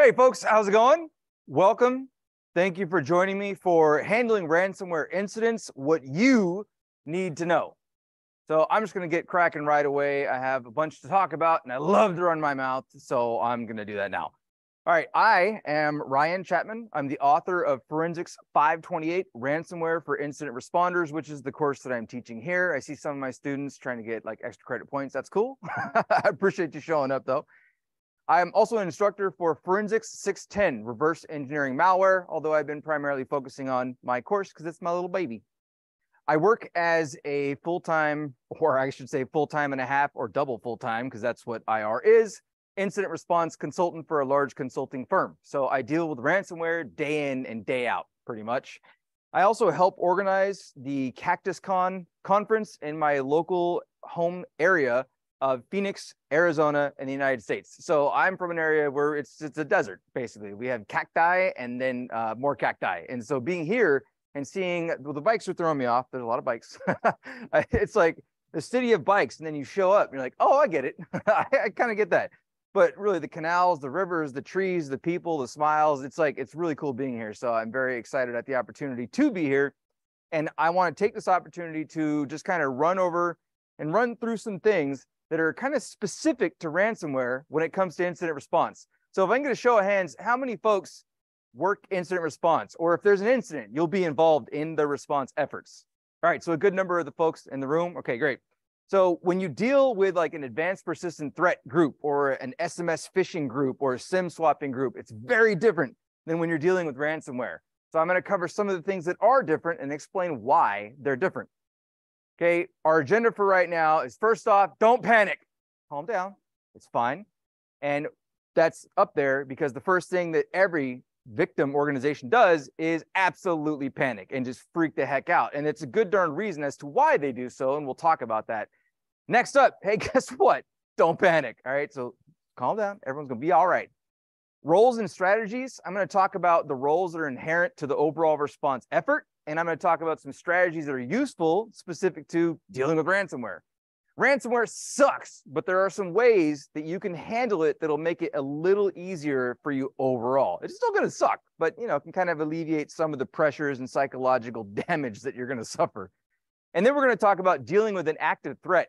Hey, folks, how's it going? Welcome. Thank you for joining me for handling ransomware incidents, what you need to know. So I'm just going to get cracking right away. I have a bunch to talk about and I love to run my mouth. So I'm going to do that now. All right. I am Ryan Chapman. I'm the author of Forensics 528 Ransomware for Incident Responders, which is the course that I'm teaching here. I see some of my students trying to get like extra credit points. That's cool. I appreciate you showing up though. I'm also an instructor for Forensics 610, reverse engineering malware, although I've been primarily focusing on my course because it's my little baby. I work as a full-time, or I should say full-time and a half or double full-time, because that's what IR is, incident response consultant for a large consulting firm. So I deal with ransomware day in and day out, pretty much. I also help organize the CactusCon conference in my local home area of Phoenix, Arizona, and the United States. So I'm from an area where it's it's a desert basically. We have cacti and then uh, more cacti, and so being here and seeing well, the bikes are throwing me off. There's a lot of bikes. it's like the city of bikes, and then you show up, and you're like, oh, I get it. I, I kind of get that. But really, the canals, the rivers, the trees, the people, the smiles. It's like it's really cool being here. So I'm very excited at the opportunity to be here, and I want to take this opportunity to just kind of run over and run through some things that are kind of specific to ransomware when it comes to incident response. So if I'm going to show of hands, how many folks work incident response? Or if there's an incident, you'll be involved in the response efforts. All right, so a good number of the folks in the room. Okay, great. So when you deal with like an advanced persistent threat group or an SMS phishing group or a SIM swapping group, it's very different than when you're dealing with ransomware. So I'm going to cover some of the things that are different and explain why they're different. Okay, our agenda for right now is first off, don't panic. Calm down. It's fine. And that's up there because the first thing that every victim organization does is absolutely panic and just freak the heck out. And it's a good darn reason as to why they do so. And we'll talk about that. Next up, hey, guess what? Don't panic. All right. So calm down. Everyone's going to be all right. Roles and strategies. I'm going to talk about the roles that are inherent to the overall response effort and I'm going to talk about some strategies that are useful specific to dealing with ransomware. Ransomware sucks, but there are some ways that you can handle it that'll make it a little easier for you overall. It's still going to suck, but you know, can kind of alleviate some of the pressures and psychological damage that you're going to suffer. And then we're going to talk about dealing with an active threat.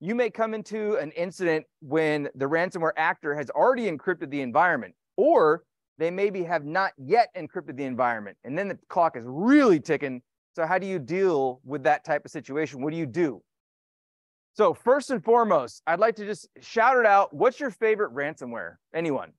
You may come into an incident when the ransomware actor has already encrypted the environment, or they maybe have not yet encrypted the environment. And then the clock is really ticking. So how do you deal with that type of situation? What do you do? So first and foremost, I'd like to just shout it out. What's your favorite ransomware? Anyone?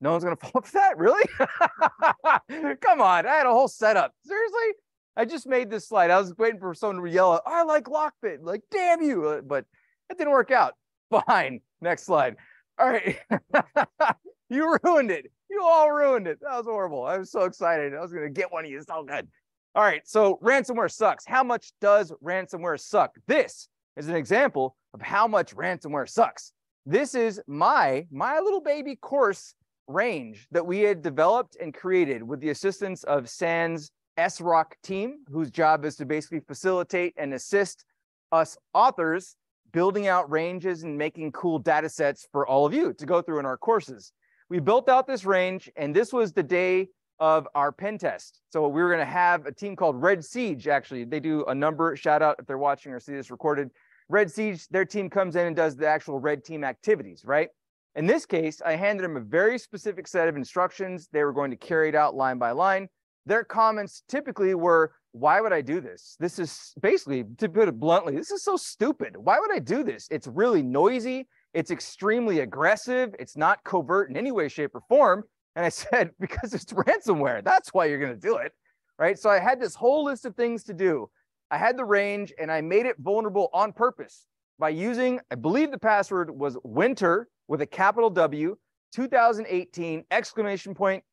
No one's gonna fall for that, really? Come on, I had a whole setup. Seriously? I just made this slide. I was waiting for someone to yell, oh, I like Lockbit. Like, damn you. Uh, but it didn't work out. Fine. Next slide. All right. you ruined it. You all ruined it. That was horrible. I was so excited. I was going to get one of you. So good. All right. So ransomware sucks. How much does ransomware suck? This is an example of how much ransomware sucks. This is my my little baby course range that we had developed and created with the assistance of SANS SROC team, whose job is to basically facilitate and assist us authors building out ranges and making cool data sets for all of you to go through in our courses. We built out this range, and this was the day of our pen test. So we were going to have a team called Red Siege. Actually, they do a number. Shout out if they're watching or see this recorded. Red Siege, their team comes in and does the actual red team activities, right? In this case, I handed them a very specific set of instructions. They were going to carry it out line by line. Their comments typically were, why would I do this? This is basically, to put it bluntly, this is so stupid. Why would I do this? It's really noisy. It's extremely aggressive. It's not covert in any way, shape, or form. And I said, because it's ransomware. That's why you're going to do it. Right. So I had this whole list of things to do. I had the range and I made it vulnerable on purpose by using, I believe the password was winter with a capital W, 2018 exclamation point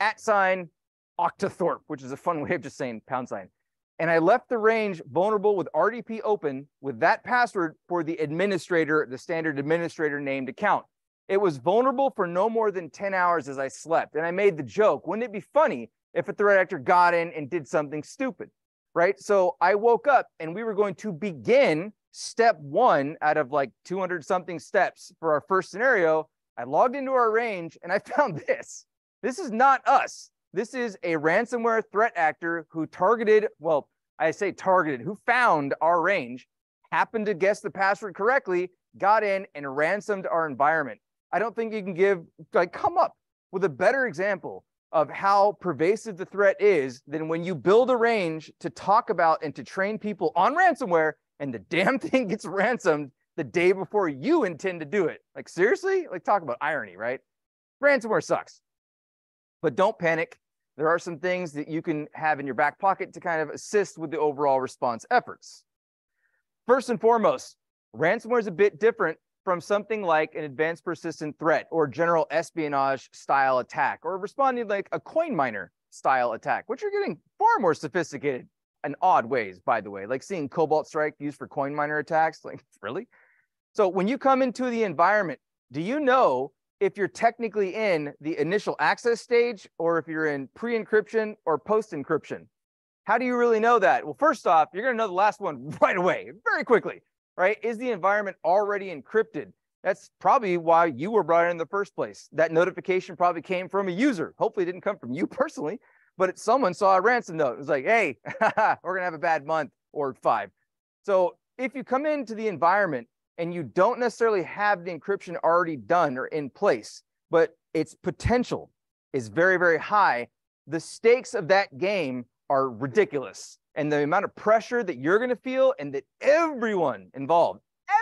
at sign Octothorpe, which is a fun way of just saying pound sign. And I left the range vulnerable with RDP open with that password for the administrator, the standard administrator named account. It was vulnerable for no more than 10 hours as I slept. And I made the joke, wouldn't it be funny if a threat actor got in and did something stupid? Right. So I woke up and we were going to begin step one out of like 200 something steps for our first scenario. I logged into our range and I found this. This is not us. This is a ransomware threat actor who targeted, well, I say targeted, who found our range, happened to guess the password correctly, got in and ransomed our environment. I don't think you can give, like, come up with a better example of how pervasive the threat is than when you build a range to talk about and to train people on ransomware and the damn thing gets ransomed the day before you intend to do it. Like, seriously? Like, talk about irony, right? Ransomware sucks. But don't panic. There are some things that you can have in your back pocket to kind of assist with the overall response efforts. First and foremost, ransomware is a bit different from something like an advanced persistent threat or general espionage style attack or responding like a coin miner style attack, which are getting far more sophisticated in odd ways, by the way, like seeing Cobalt Strike used for coin miner attacks. Like, really? So when you come into the environment, do you know if you're technically in the initial access stage or if you're in pre-encryption or post-encryption? How do you really know that? Well, first off, you're going to know the last one right away, very quickly right? Is the environment already encrypted? That's probably why you were brought in in the first place. That notification probably came from a user. Hopefully, it didn't come from you personally, but someone saw a ransom note. It was like, hey, we're going to have a bad month or five. So if you come into the environment and you don't necessarily have the encryption already done or in place, but its potential is very, very high, the stakes of that game are ridiculous and the amount of pressure that you're going to feel and that everyone involved,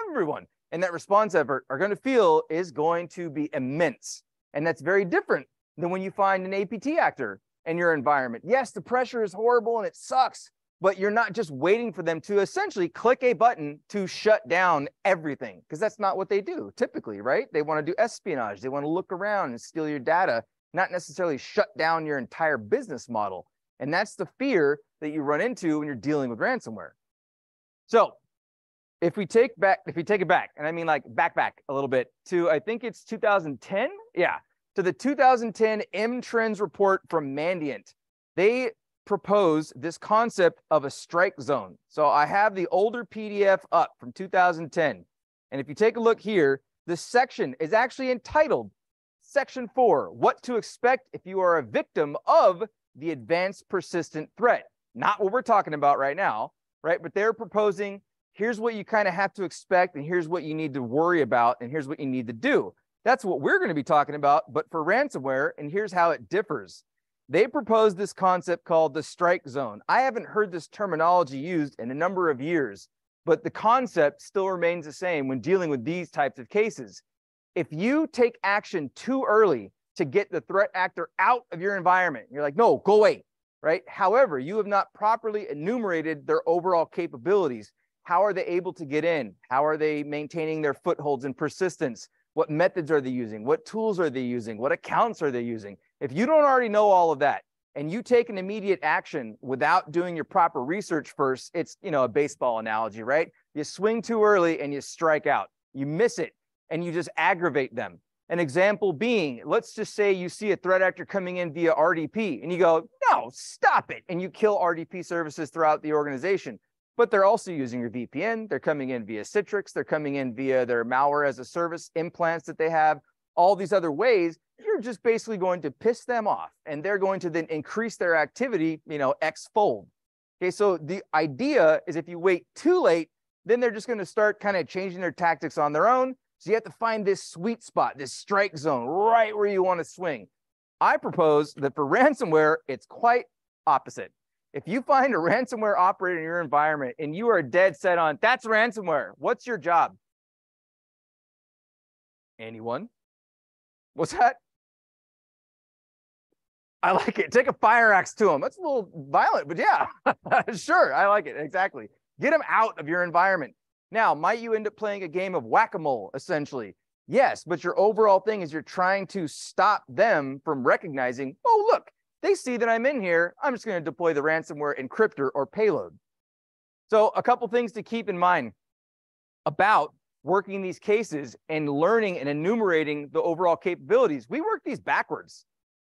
everyone in that response effort are going to feel is going to be immense. And that's very different than when you find an APT actor in your environment. Yes, the pressure is horrible and it sucks, but you're not just waiting for them to essentially click a button to shut down everything because that's not what they do typically, right? They want to do espionage, they want to look around and steal your data, not necessarily shut down your entire business model. And that's the fear that you run into when you're dealing with ransomware. So if we take back, if we take it back, and I mean like back back a little bit to I think it's 2010, yeah, to the 2010 M Trends report from Mandiant, they proposed this concept of a strike zone. So I have the older PDF up from 2010, and if you take a look here, this section is actually entitled Section Four: What to expect if you are a victim of the advanced persistent threat. Not what we're talking about right now, right? But they're proposing here's what you kind of have to expect, and here's what you need to worry about, and here's what you need to do. That's what we're going to be talking about, but for ransomware, and here's how it differs. They proposed this concept called the strike zone. I haven't heard this terminology used in a number of years, but the concept still remains the same when dealing with these types of cases. If you take action too early to get the threat actor out of your environment. You're like, no, go away, right? However, you have not properly enumerated their overall capabilities. How are they able to get in? How are they maintaining their footholds and persistence? What methods are they using? What tools are they using? What accounts are they using? If you don't already know all of that and you take an immediate action without doing your proper research first, it's, you know, a baseball analogy, right? You swing too early and you strike out. You miss it and you just aggravate them. An example being, let's just say you see a threat actor coming in via RDP and you go, no, stop it. And you kill RDP services throughout the organization. But they're also using your VPN. They're coming in via Citrix. They're coming in via their malware as a service implants that they have, all these other ways. You're just basically going to piss them off and they're going to then increase their activity, you know, X fold. Okay, so the idea is if you wait too late, then they're just going to start kind of changing their tactics on their own so you have to find this sweet spot, this strike zone, right where you want to swing. I propose that for ransomware, it's quite opposite. If you find a ransomware operator in your environment and you are dead set on that's ransomware, what's your job? Anyone? What's that? I like it. Take a fire axe to them. That's a little violent, but yeah, sure. I like it. Exactly. Get them out of your environment. Now, might you end up playing a game of whack a mole, essentially? Yes, but your overall thing is you're trying to stop them from recognizing, oh, look, they see that I'm in here. I'm just going to deploy the ransomware encryptor or payload. So, a couple things to keep in mind about working these cases and learning and enumerating the overall capabilities. We work these backwards.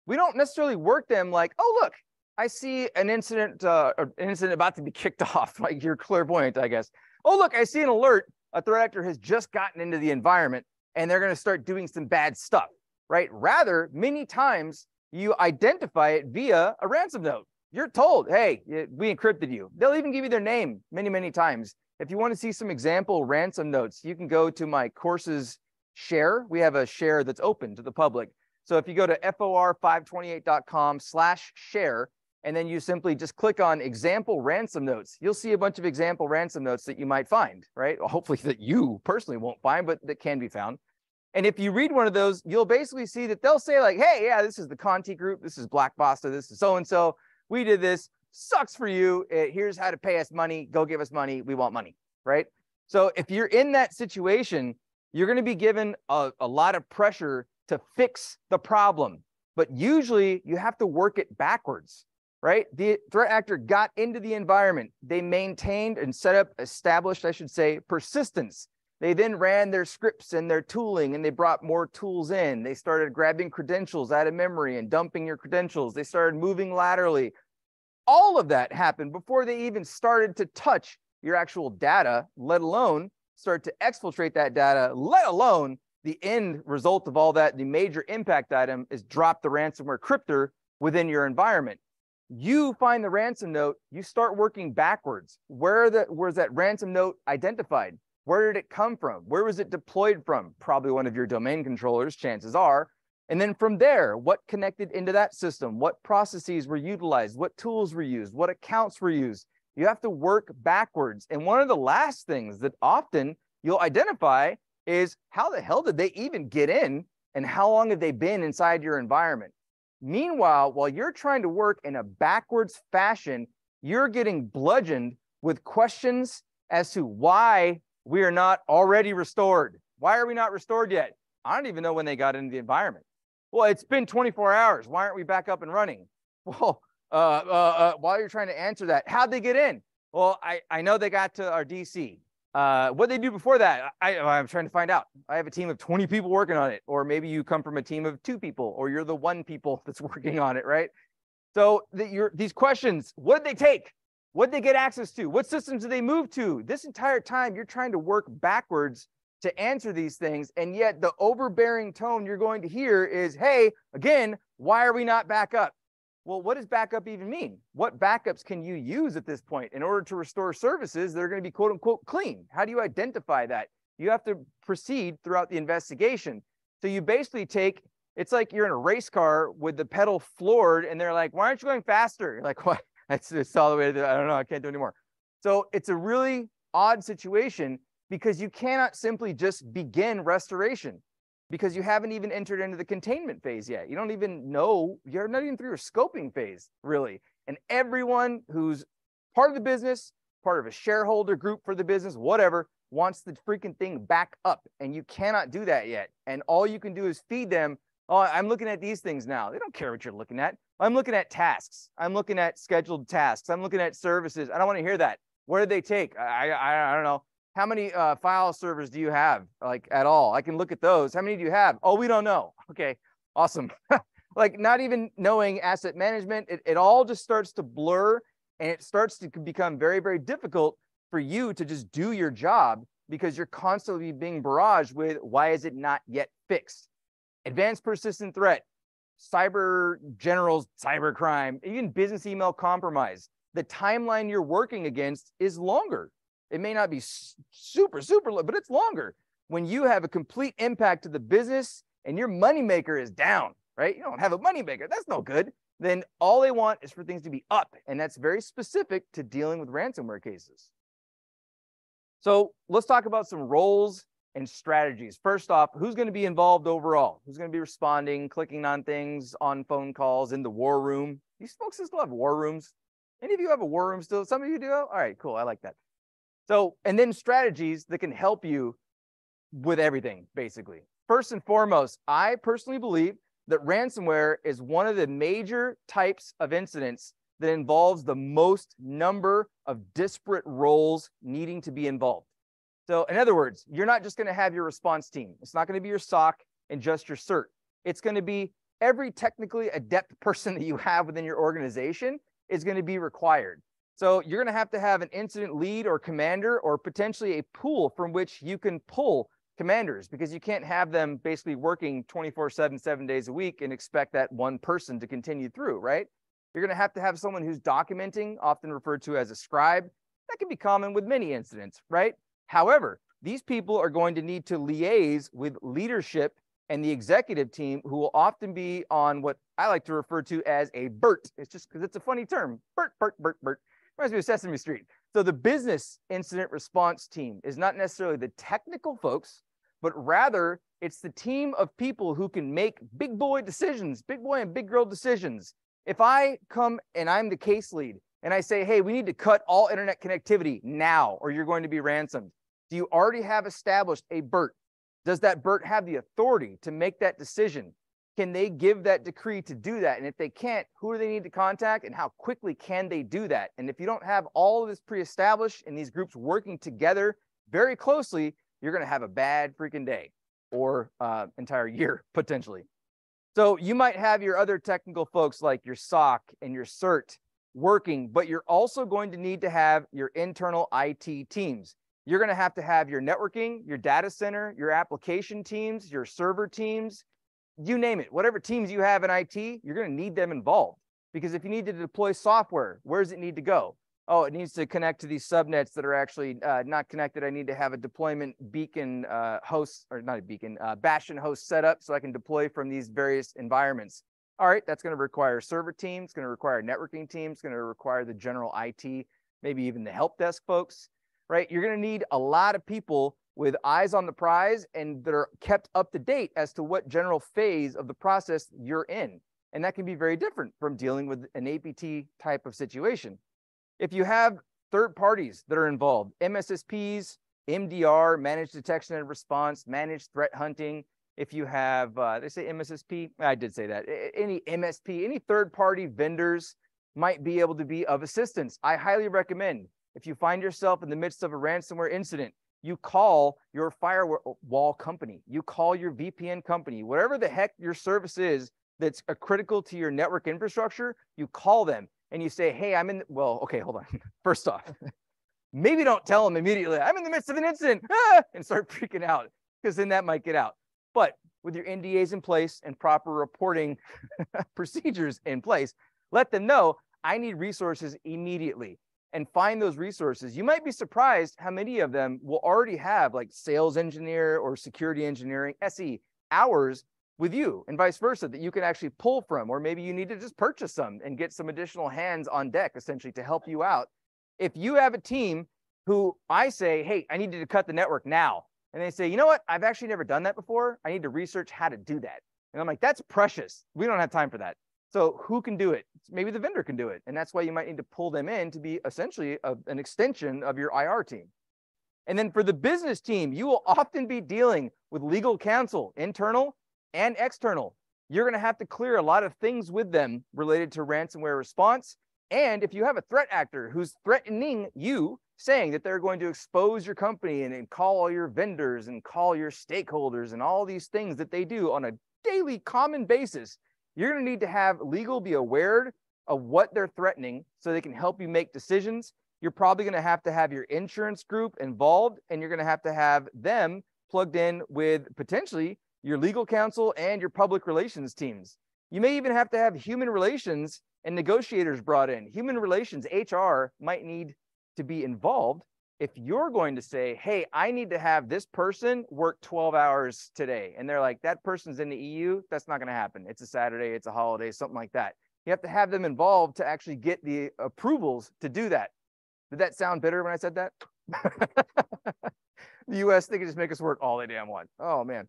We don't necessarily work them like, oh, look, I see an incident, uh, an incident about to be kicked off, like you're clairvoyant, I guess. Oh, look, I see an alert. A threat actor has just gotten into the environment. and they're going to start doing some bad stuff, right? Rather, many times you identify it via a ransom note. You're told, hey, we encrypted you. They'll even give you their name many, many times. If you want to see some example ransom notes, you can go to my courses share. We have a share that's open to the public. So if you go to for528.com slash share, and then you simply just click on example ransom notes, you'll see a bunch of example ransom notes that you might find, right? Well, hopefully that you personally won't find, but that can be found. And if you read one of those, you'll basically see that they'll say like, hey, yeah, this is the Conti group. This is Black Basta. This is so-and-so. We did this. Sucks for you. Eh, here's how to pay us money. Go give us money. We want money, right? So if you're in that situation, you're going to be given a, a lot of pressure to fix the problem. But usually you have to work it backwards, right? The threat actor got into the environment. They maintained and set up, established, I should say, persistence. They then ran their scripts and their tooling and they brought more tools in. They started grabbing credentials out of memory and dumping your credentials. They started moving laterally. All of that happened before they even started to touch your actual data, let alone start to exfiltrate that data, let alone the end result of all that, the major impact item is drop the ransomware cryptor within your environment. You find the ransom note, you start working backwards. Where the where's that ransom note identified? Where did it come from? Where was it deployed from? Probably one of your domain controllers, chances are. And then from there, what connected into that system? What processes were utilized? What tools were used? What accounts were used? You have to work backwards. And one of the last things that often you'll identify is how the hell did they even get in and how long have they been inside your environment? Meanwhile, while you're trying to work in a backwards fashion, you're getting bludgeoned with questions as to why we are not already restored. Why are we not restored yet? I don't even know when they got into the environment. Well, it's been 24 hours. Why aren't we back up and running? Well, uh, uh, uh, while you're trying to answer that, how'd they get in? Well, I, I know they got to our DC. Uh, what they do before that, I, I'm trying to find out. I have a team of 20 people working on it, or maybe you come from a team of two people, or you're the one people that's working on it, right? So the, these questions, what did they take? What did they get access to? What systems did they move to? This entire time, you're trying to work backwards to answer these things. And yet the overbearing tone you're going to hear is, hey, again, why are we not back up? Well, what does backup even mean? What backups can you use at this point in order to restore services that are going to be quote unquote clean? How do you identify that? You have to proceed throughout the investigation. So you basically take it's like you're in a race car with the pedal floored, and they're like, "Why aren't you going faster?" You're like, "What? That's it's all the way to I don't know. I can't do anymore." So it's a really odd situation because you cannot simply just begin restoration because you haven't even entered into the containment phase yet. You don't even know, you're not even through your scoping phase, really. And everyone who's part of the business, part of a shareholder group for the business, whatever, wants the freaking thing back up. And you cannot do that yet. And all you can do is feed them. Oh, I'm looking at these things now. They don't care what you're looking at. I'm looking at tasks. I'm looking at scheduled tasks. I'm looking at services. I don't want to hear that. Where did they take? I, I, I don't know how many uh, file servers do you have like at all? I can look at those. How many do you have? Oh, we don't know. Okay, awesome. like not even knowing asset management, it, it all just starts to blur and it starts to become very, very difficult for you to just do your job because you're constantly being barraged with why is it not yet fixed? Advanced persistent threat, cyber generals, cyber crime, even business email compromise. The timeline you're working against is longer it may not be super, super low, but it's longer. When you have a complete impact to the business and your moneymaker is down, right? You don't have a moneymaker. That's no good. Then all they want is for things to be up. And that's very specific to dealing with ransomware cases. So let's talk about some roles and strategies. First off, who's going to be involved overall? Who's going to be responding, clicking on things on phone calls in the war room? These folks still have war rooms. Any of you have a war room still? Some of you do? All right, cool. I like that. So, and then strategies that can help you with everything, basically. First and foremost, I personally believe that ransomware is one of the major types of incidents that involves the most number of disparate roles needing to be involved. So, in other words, you're not just going to have your response team. It's not going to be your SOC and just your CERT. It's going to be every technically adept person that you have within your organization is going to be required. So you're going to have to have an incident lead or commander or potentially a pool from which you can pull commanders because you can't have them basically working 24 7, seven days a week and expect that one person to continue through, right? You're going to have to have someone who's documenting, often referred to as a scribe. That can be common with many incidents, right? However, these people are going to need to liaise with leadership and the executive team, who will often be on what I like to refer to as a BIRT. It's just because it's a funny term. BIRT, BIRT, BIRT, BIRT. Reminds me of Sesame Street. So the business incident response team is not necessarily the technical folks, but rather it's the team of people who can make big boy decisions, big boy and big girl decisions. If I come and I'm the case lead and I say, hey, we need to cut all internet connectivity now or you're going to be ransomed, do you already have established a BIRT? Does that BIRT have the authority to make that decision? Can they give that decree to do that? And if they can't, who do they need to contact and how quickly can they do that? And if you don't have all of this pre established and these groups working together very closely, you're going to have a bad freaking day or uh, entire year potentially. So you might have your other technical folks like your SOC and your CERT working, but you're also going to need to have your internal IT teams. You're going to have to have your networking, your data center, your application teams, your server teams, you name it. Whatever teams you have in IT, you're going to need them involved. Because if you need to deploy software, where does it need to go? oh, it needs to connect to these subnets that are actually uh, not connected. I need to have a deployment beacon uh, host, or not a beacon, uh, bastion host set up so I can deploy from these various environments. All right, that's going to require server teams, going to require networking teams, going to require the general IT, maybe even the help desk folks, right? You're going to need a lot of people with eyes on the prize and that are kept up to date as to what general phase of the process you're in. And that can be very different from dealing with an APT type of situation. If you have third parties that are involved, MSSPs, MDR, managed detection and response, managed threat hunting. If you have, uh, they say MSSP, I did say that. Any MSP, any third party vendors might be able to be of assistance. I highly recommend if you find yourself in the midst of a ransomware incident, you call your firewall company, you call your VPN company, whatever the heck your service is that's critical to your network infrastructure, you call them and you say, hey, I'm in, well, okay, hold on. First off, maybe don't tell them immediately, I'm in the midst of an incident, ah! and start freaking out, because then that might get out. But with your NDAs in place and proper reporting procedures in place, let them know I need resources immediately and find those resources. You might be surprised how many of them will already have like sales engineer or security engineering, SE hours with you and vice versa that you can actually pull from or maybe you need to just purchase some and get some additional hands on deck essentially to help you out. If you have a team who i say hey i need to cut the network now and they say you know what? I've actually never done that before. I need to research how to do that. And i'm like that's precious. We don't have time for that so who can do it maybe the vendor can do it and that's why you might need to pull them in to be essentially a, an extension of your ir team and then for the business team you will often be dealing with legal counsel internal and external. You're going to have to clear a lot of things with them related to ransomware response. And if you have a threat actor who's threatening you, saying that they're going to expose your company and, and call all your vendors and call your stakeholders and all these things that they do on a daily common basis, you're going to need to have legal be aware of what they're threatening so they can help you make decisions. You're probably going to have to have your insurance group involved and you're going to have to have them plugged in with potentially your legal counsel, and your public relations teams. You may even have to have human relations and negotiators brought in. Human relations, HR, might need to be involved if you're going to say, hey, I need to have this person work 12 hours today. And they're like, that person's in the EU, that's not going to happen. It's a Saturday, it's a holiday, something like that. You have to have them involved to actually get the approvals to do that. Did that sound bitter when I said that? the US, they can just make us work all the damn one. Oh, man.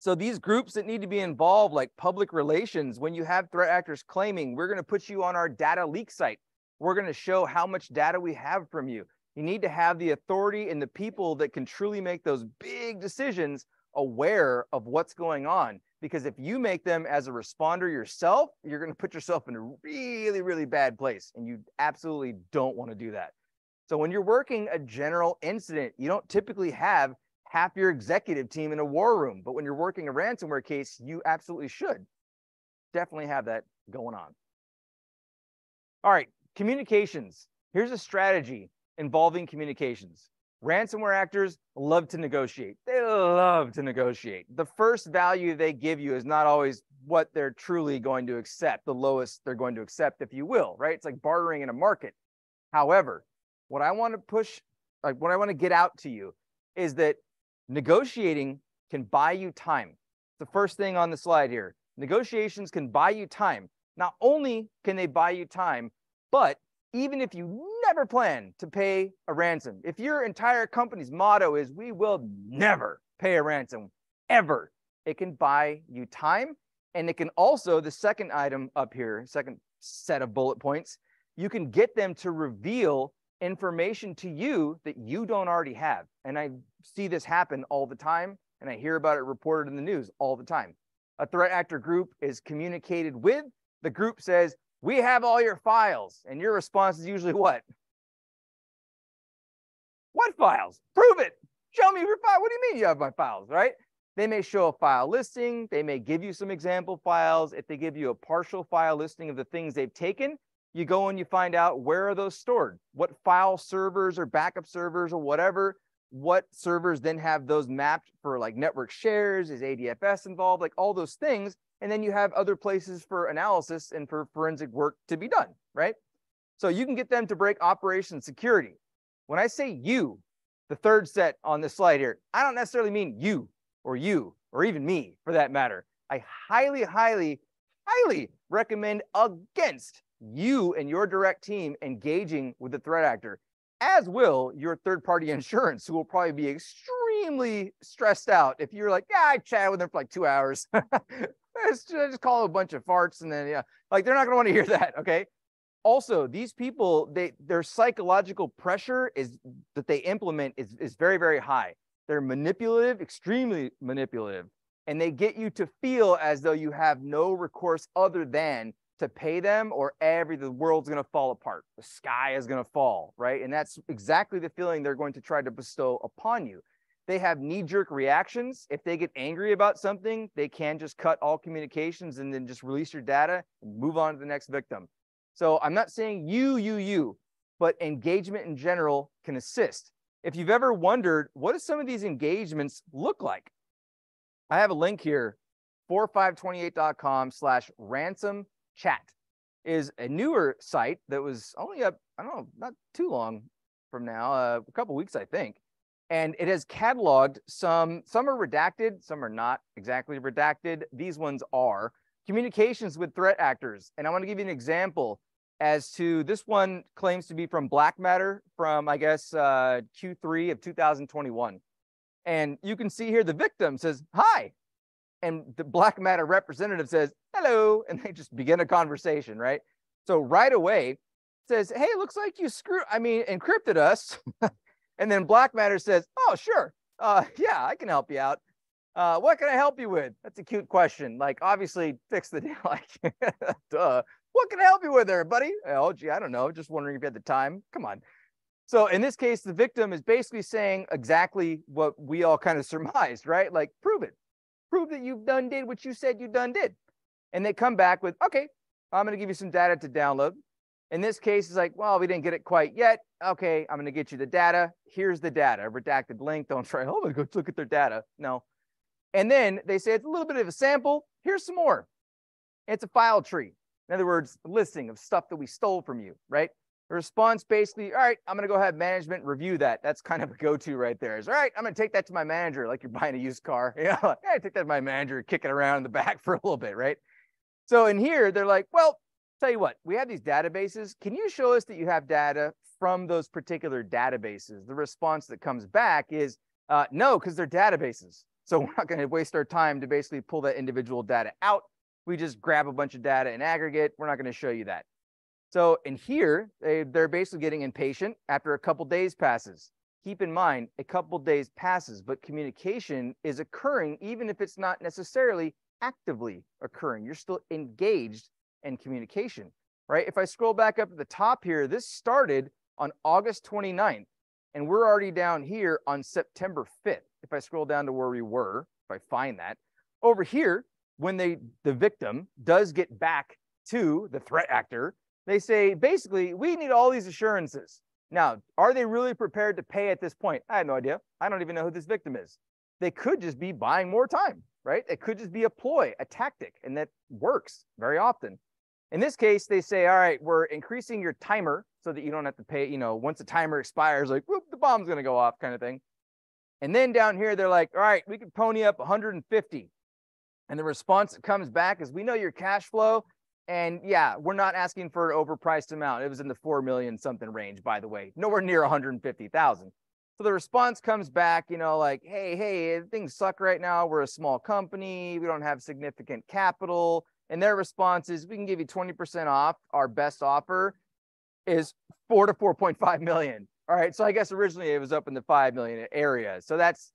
So these groups that need to be involved, like public relations, when you have threat actors claiming, we're going to put you on our data leak site. We're going to show how much data we have from you. You need to have the authority and the people that can truly make those big decisions aware of what's going on. Because if you make them as a responder yourself, you're going to put yourself in a really, really bad place. And you absolutely don't want to do that. So when you're working a general incident, you don't typically have half your executive team in a war room. But when you're working a ransomware case, you absolutely should definitely have that going on. All right, communications. Here's a strategy involving communications. Ransomware actors love to negotiate. They love to negotiate. The first value they give you is not always what they're truly going to accept, the lowest they're going to accept, if you will, right? It's like bartering in a market. However, what I want to push, like what I want to get out to you is that negotiating can buy you time. The first thing on the slide here negotiations can buy you time. Not only can they buy you time, but even if you never plan to pay a ransom, if your entire company's motto is, we will never pay a ransom, ever, it can buy you time. And it can also, the second item up here, second set of bullet points, you can get them to reveal information to you that you don't already have. And I see this happen all the time, and I hear about it reported in the news all the time. A threat actor group is communicated with. The group says, we have all your files. And your response is usually what? What files? Prove it. Show me your file. What do you mean you have my files, right? They may show a file listing. They may give you some example files. If they give you a partial file listing of the things they've taken, you go and you find out where are those stored? What file servers or backup servers or whatever, what servers then have those mapped for like network shares? Is ADFS involved? Like all those things. And then you have other places for analysis and for forensic work to be done, right? So you can get them to break operation security. When I say you, the third set on this slide here, I don't necessarily mean you or you or even me for that matter. I highly, highly, highly recommend against you and your direct team engaging with the threat actor, as will your third party insurance, who will probably be extremely stressed out if you're like, yeah, I chatted with them for like two hours. just, just call a bunch of farts and then, yeah, like they're not going to want to hear that. Okay also these people they their psychological pressure is that they implement is, is very very high they're manipulative extremely manipulative and they get you to feel as though you have no recourse other than to pay them or every the world's going to fall apart the sky is going to fall right and that's exactly the feeling they're going to try to bestow upon you they have knee-jerk reactions if they get angry about something they can just cut all communications and then just release your data and move on to the next victim so I'm not saying you, you, you, but engagement in general can assist. If you've ever wondered, what do some of these engagements look like? I have a link here, for528.com slash ransom chat is a newer site that was only up, I don't know, not too long from now, uh, a couple weeks, I think. And it has cataloged some, some are redacted, some are not exactly redacted. These ones are communications with threat actors. And I want to give you an example as to this one claims to be from Black Matter from, I guess, uh, Q3 of 2021. And you can see here the victim says, Hi. And the Black Matter representative says, Hello. And they just begin a conversation, right? So right away says, Hey, looks like you screw, I mean, encrypted us. and then Black Matter says, Oh, sure. Uh, yeah, I can help you out. Uh, what can I help you with? That's a cute question. Like, obviously, fix the deal. Like, duh. What can I help you with there, buddy? Oh, gee, I don't know. Just wondering if you had the time. Come on. So in this case, the victim is basically saying exactly what we all kind of surmised, right? Like, prove it. Prove that you've done did what you said you done did. And they come back with, okay, I'm going to give you some data to download. In this case, it's like, well, we didn't get it quite yet. Okay, I'm going to get you the data. Here's the data, redacted link. Don't try, oh, I'm going to go look at their data. No. And then they say it's a little bit of a sample. Here's some more. It's a file tree. In other words, listing of stuff that we stole from you, right? The response basically, all right, I'm going to go have management review that. That's kind of a go-to right there. Is all right, I'm going to take that to my manager, like you're buying a used car. Yeah, hey, take that to my manager, kick it around in the back for a little bit, right? So in here, they're like, well, tell you what, we have these databases. Can you show us that you have data from those particular databases? The response that comes back is uh, no, because they're databases. So we're not going to waste our time to basically pull that individual data out we just grab a bunch of data in aggregate. We're not going to show you that. So in here, they, they're basically getting impatient after a couple days passes. Keep in mind, a couple days passes, but communication is occurring even if it's not necessarily actively occurring. You're still engaged in communication, right? If I scroll back up to the top here, this started on August 29th, and we're already down here on September 5th. If I scroll down to where we were, if I find that, over here, when they the victim does get back to the threat actor, they say basically we need all these assurances. Now, are they really prepared to pay at this point? I have no idea. I don't even know who this victim is. They could just be buying more time, right? It could just be a ploy, a tactic, and that works very often. In this case, they say, all right, we're increasing your timer so that you don't have to pay, you know, once the timer expires, like, whoop, the bomb's going to go off kind of thing. And then down here, they're like, all right, we can pony up 150. And the response that comes back is, we know your cash flow. And yeah, we're not asking for an overpriced amount. It was in the 4 million something range, by the way, nowhere near 150,000. So the response comes back, you know, like, hey, hey, things suck right now. We're a small company. We don't have significant capital. And their response is, we can give you 20% off. Our best offer is four to 4.5 million. All right. So I guess originally it was up in the 5 million area. So that's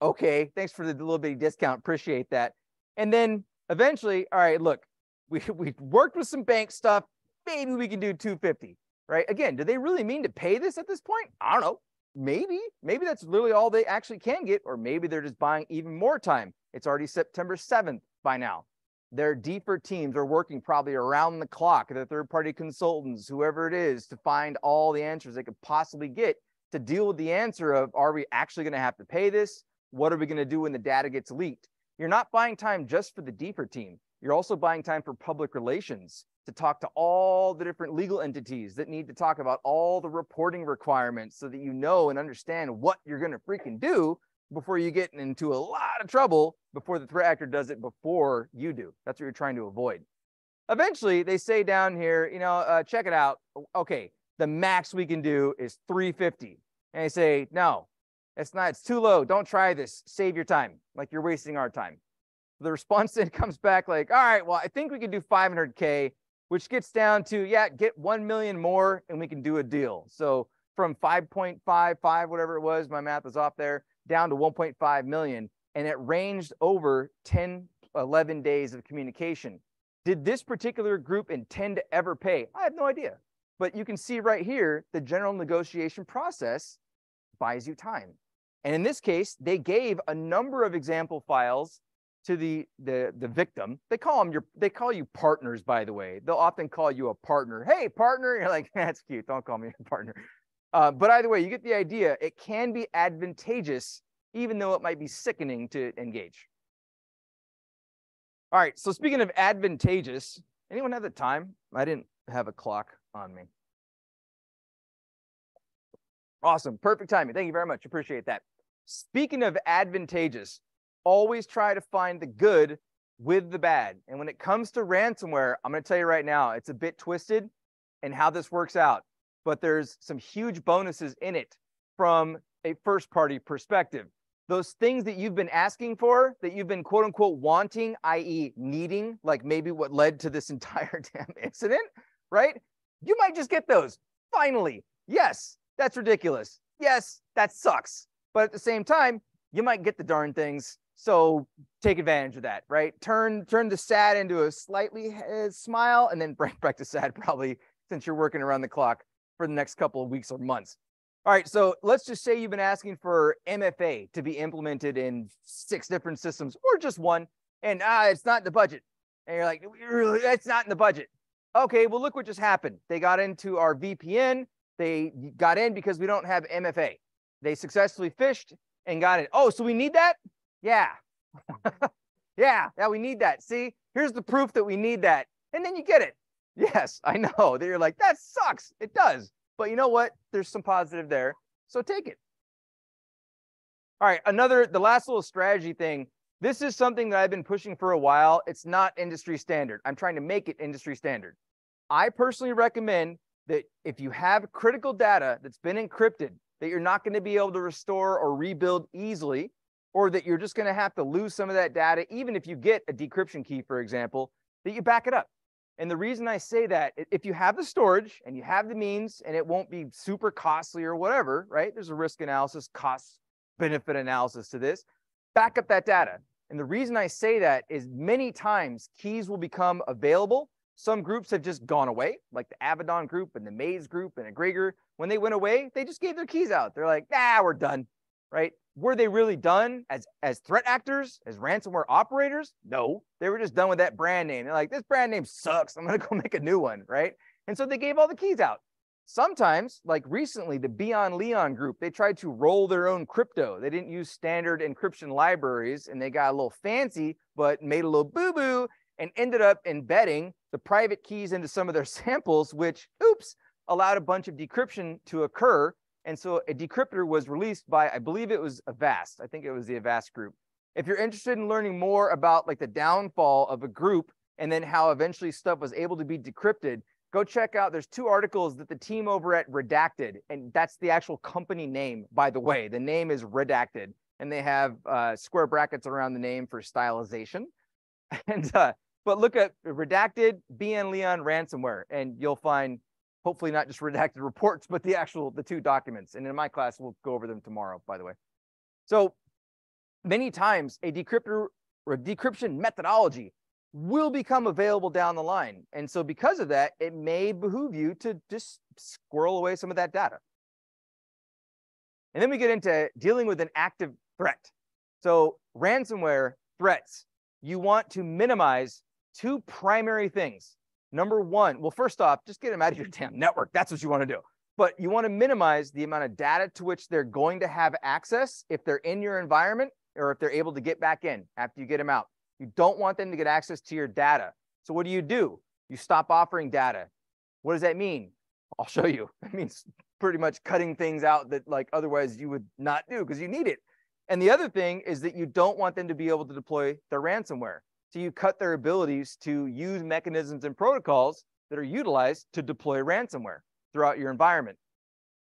okay. Thanks for the little bitty discount. Appreciate that. And then eventually, all right, look, we, we worked with some bank stuff. Maybe we can do 250, right? Again, do they really mean to pay this at this point? I don't know. Maybe, maybe that's literally all they actually can get, or maybe they're just buying even more time. It's already September 7th by now their DFIR teams are working probably around the clock, the third party consultants, whoever it is, to find all the answers they could possibly get to deal with the answer of are we actually going to have to pay this? What are we going to do when the data gets leaked? You're not buying time just for the DFIR team. You're also buying time for public relations to talk to all the different legal entities that need to talk about all the reporting requirements so that you know and understand what you're going to freaking do before you get into a lot of trouble before the threat actor does it before you do. That's what you're trying to avoid. Eventually, they say down here, you know, uh, check it out. Okay, the max we can do is 350. And they say, no, it's not, it's too low. Don't try this. Save your time. Like you're wasting our time. The response then comes back like, all right, well, I think we can do 500K, which gets down to, yeah, get 1 million more and we can do a deal. So from 5.55, whatever it was, my math is off there, down to 1.5 million, and it ranged over 10, 11 days of communication. Did this particular group intend to ever pay? I have no idea. But you can see right here, the general negotiation process buys you time. And in this case, they gave a number of example files to the, the, the victim. They call them your, they call you partners, by the way. They'll often call you a partner. Hey, partner. You're like, that's cute. Don't call me a partner. Uh, but either way, you get the idea. It can be advantageous, even though it might be sickening to engage. All right. So speaking of advantageous, anyone have the time? I didn't have a clock on me. Awesome. Perfect timing. Thank you very much. Appreciate that. Speaking of advantageous, always try to find the good with the bad. And when it comes to ransomware, I'm going to tell you right now, it's a bit twisted and how this works out but there's some huge bonuses in it from a first party perspective. Those things that you've been asking for, that you've been quote unquote wanting, i.e., needing, like maybe what led to this entire damn incident, right? You might just get those finally. Yes, that's ridiculous. Yes, that sucks. But at the same time, you might get the darn things. So take advantage of that, right? Turn turn the sad into a slightly uh, smile, and then bring back to sad probably since you're working around the clock for the next couple of weeks or months. All right, so let's just say you've been asking for MFA to be implemented in six different systems or just one, and ah, it's not in the budget. And you're like, it's not in the budget. Okay, well, look what just happened. They got into our VPN. They got in because we don't have MFA. They successfully phished and got it. Oh, so we need that? Yeah. yeah, yeah, we need that. See, here's the proof that we need that. And then you get it. Yes, I know. That you're like, that sucks. It does. But you know what? There's some positive there. So take it. All right, another, the last little strategy thing. This is something that I've been pushing for a while. It's not industry standard. I'm trying to make it industry standard. I personally recommend that if you have critical data that's been encrypted, that you're not going to be able to restore or rebuild easily, or that you're just going to have to lose some of that data, even if you get a decryption key, for example, that you back it up. And the reason I say that, if you have the storage and you have the means and it won't be super costly or whatever, right? There's a risk analysis, cost benefit analysis to this. Back up that data. And the reason I say that is many times keys will become available. Some groups have just gone away, like the Avaddon group and the Maze group and Egregor. When they went away, they just gave their keys out. They're like, nah, we're done, right? were they really done as as threat actors, as ransomware operators? No, they were just done with that brand name. They're like, this brand name sucks. I'm gonna go make a new one, right? And so they gave all the keys out. Sometimes, like recently, the BianLian group, they tried to roll their own crypto. They didn't use standard encryption libraries and they got a little fancy, but made a little boo boo and ended up embedding the private keys into some of their samples, which, oops, allowed a bunch of decryption to occur. And so a decryptor was released by, I believe it was Avast. I think it was the Avast group. If you're interested in learning more about like the downfall of a group and then how eventually stuff was able to be decrypted, go check out. There's two articles that the team over at Redacted, and that's the actual company name, by the way. The name is Redacted, and they have uh, square brackets around the name for stylization. And uh, but look at Redacted BianLian ransomware, and you'll find hopefully not just redacted reports, but the actual the two documents. And in my class, we'll go over them tomorrow, by the way. So many times a decryptor or decryption methodology will become available down the line. And so because of that, it may behoove you to just squirrel away some of that data. And then we get into dealing with an active threat. So ransomware threats, you want to minimize two primary things. Number one, well, first off, just get them out of your damn network. That's what you want to do. But you want to minimize the amount of data to which they're going to have access if they're in your environment or if they're able to get back in after you get them out. You don't want them to get access to your data. So what do you do? You stop offering data. What does that mean? I'll show you. It means pretty much cutting things out that like otherwise you would not do because you need it. And the other thing is that you don't want them to be able to deploy their ransomware. So you cut their abilities to use mechanisms and protocols that are utilized to deploy ransomware throughout your environment.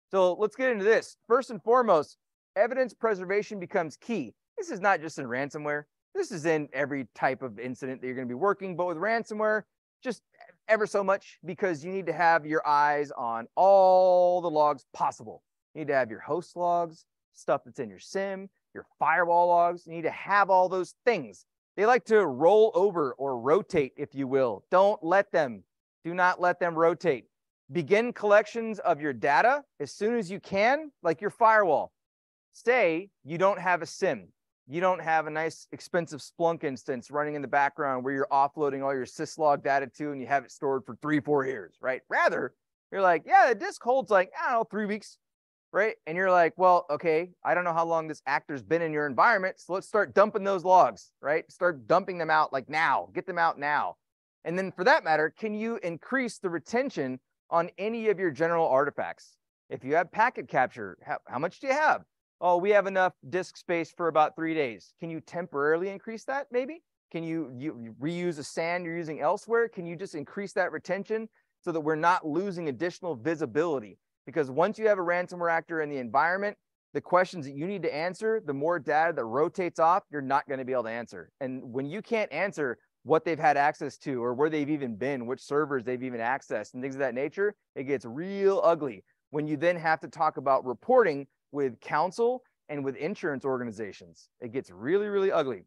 So let's get into this. First and foremost, evidence preservation becomes key. This is not just in ransomware. This is in every type of incident that you're going to be working, but with ransomware, just ever so much because you need to have your eyes on all the logs possible. You need to have your host logs, stuff that's in your SIEM, your firewall logs. You need to have all those things. They like to roll over or rotate, if you will. Don't let them. Do not let them rotate. Begin collections of your data as soon as you can, like your firewall. Say you don't have a SIEM. you don't have a nice expensive Splunk instance running in the background where you're offloading all your syslog data to and you have it stored for three, four years, right? Rather, you're like, yeah, the disk holds like, I don't know, three weeks, right? And you're like, well, okay, I don't know how long this actor's been in your environment. So let's start dumping those logs, right? Start dumping them out like now, get them out now. And then for that matter, can you increase the retention on any of your general artifacts? If you have packet capture, how, how much do you have? oh, we have enough disk space for about three days. Can you temporarily increase that maybe? Can you, you reuse a SAN you're using elsewhere? Can you just increase that retention so that we're not losing additional visibility? Because once you have a ransomware actor in the environment, the questions that you need to answer, the more data that rotates off, you're not going to be able to answer. And when you can't answer what they've had access to or where they've even been, which servers they've even accessed, and things of that nature, it gets real ugly. When you then have to talk about reporting with counsel and with insurance organizations. It gets really, really ugly.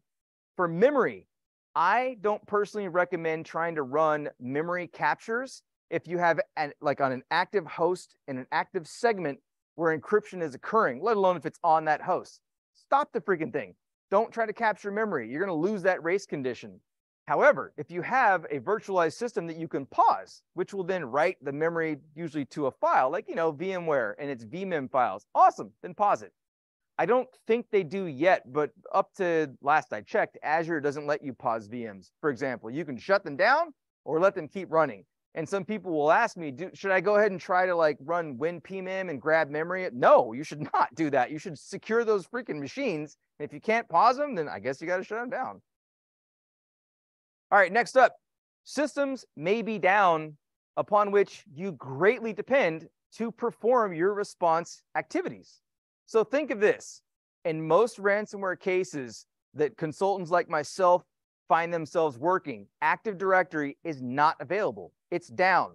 For memory, I don't personally recommend trying to run memory captures if you have an, like on an active host in an active segment where encryption is occurring, let alone if it's on that host. Stop the freaking thing. Don't try to capture memory. You're going to lose that race condition. However, if you have a virtualized system that you can pause, which will then write the memory usually to a file, like, you know, VMware and its vmem files, awesome, then pause it. I don't think they do yet, but up to last I checked, Azure doesn't let you pause VMs. For example, you can shut them down or let them keep running. And some people will ask me, should I go ahead and try to like run WinPMEM and grab memory? No, you should not do that. You should secure those freaking machines. If you can't pause them, then I guess you got to shut them down. All right, next up, systems may be down upon which you greatly depend to perform your response activities. So think of this. In most ransomware cases that consultants like myself find themselves working, Active Directory is not available. It's down.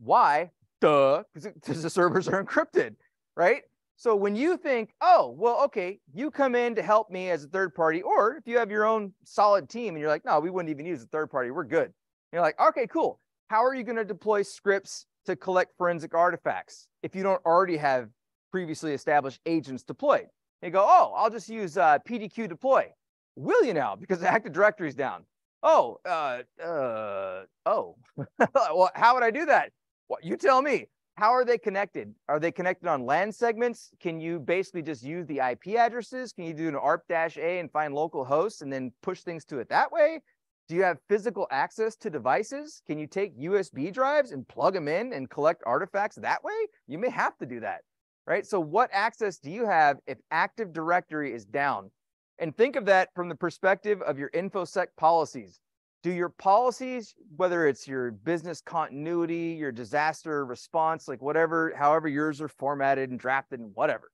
Why? Duh, because the servers are encrypted, right? So when you think, oh, well, okay, you come in to help me as a third party, or if you have your own solid team and you're like, no, we wouldn't even use a third party, we're good. And you're like, okay, cool. How are you going to deploy scripts to collect forensic artifacts if you don't already have previously established agents deployed? You go, oh, I'll just use uh, PDQ deploy. Will you now? Because the Active Directory is down. Oh, uh, uh, oh. well, how would I do that? Well, you tell me. how are they connected? Are they connected on LAN segments? Can you basically just use the IP addresses? Can you do an ARP-A and find local hosts and then push things to it that way? Do you have physical access to devices? Can you take USB drives and plug them in and collect artifacts that way? You may have to do that, right? So what access do you have if Active Directory is down? And think of that from the perspective of your InfoSec policies do your policies, whether it's your business continuity, your disaster response, like whatever, however yours are formatted and drafted and whatever,